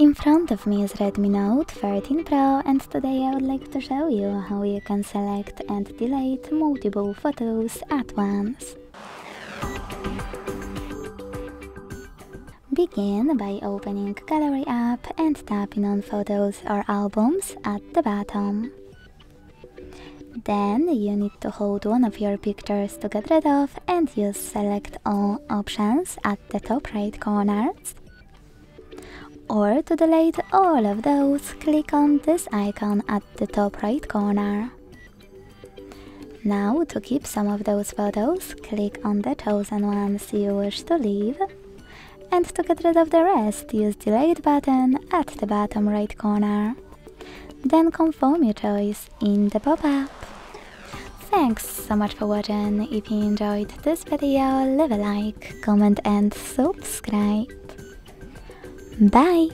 In front of me is Redmi Note 13 Pro and today I would like to show you how you can select and delete multiple photos at once. Begin by opening Gallery app and tapping on photos or albums at the bottom. Then you need to hold one of your pictures to get rid of and use select all options at the top right corners or to delete all of those, click on this icon at the top right corner. Now, to keep some of those photos, click on the chosen ones you wish to leave. And to get rid of the rest, use delete button at the bottom right corner. Then confirm your choice in the pop-up. Thanks so much for watching. If you enjoyed this video, leave a like, comment and subscribe. Bye!